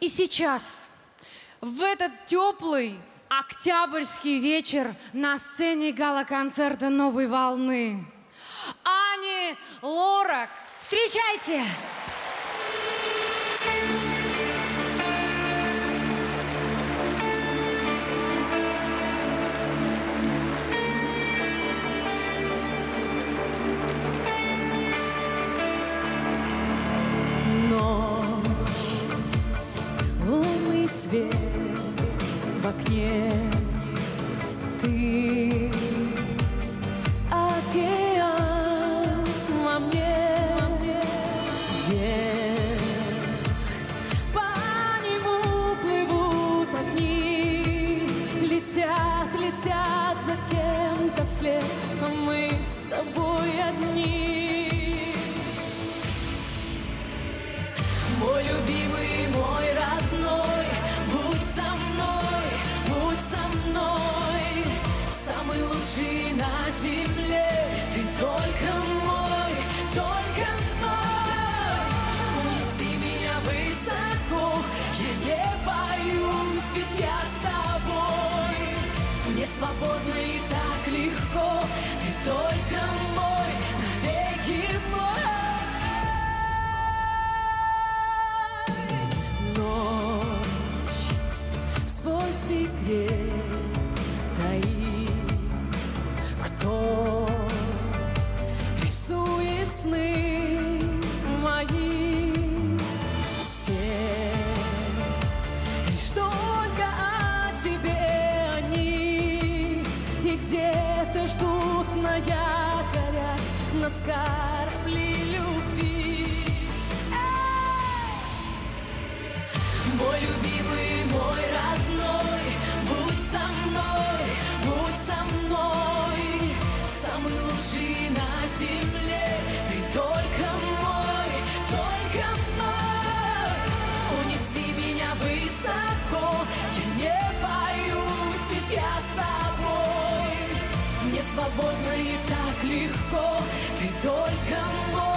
И сейчас, в этот теплый октябрьский вечер на сцене гала-концерта «Новой волны» Ани Лорак. Встречайте! Ночь, свет в окне, ты океан во мне, вверх по нему плывут огни, летят, летят за кем-то вслед, а мы с тобой одни. Якорях нас корабли свободно и так легко, ты только мой,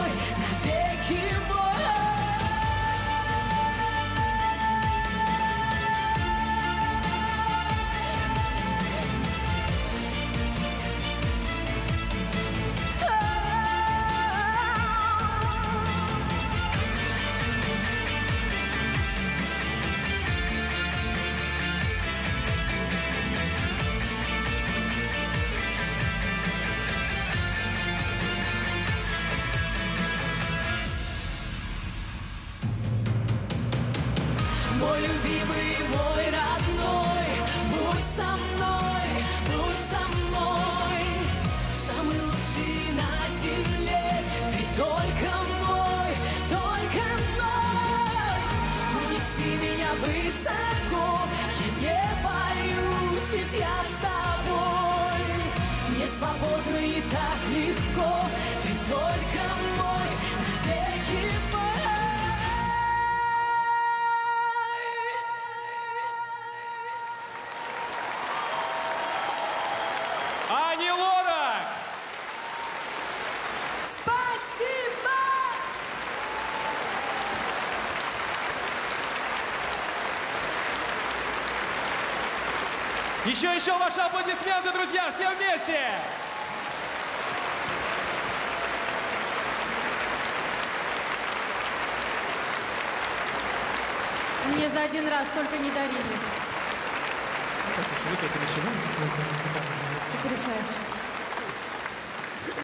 Мой любимый, мой родной, будь со мной, будь со мной, самый лучший на земле, ты только мой, только мой. Унеси меня высоко, я не боюсь, ведь я с тобой. Мне свободно и так легко, ты только мой, навеки мой. Еще, еще ваши аплодисменты, друзья, все вместе! Мне за один раз только не дарили. Так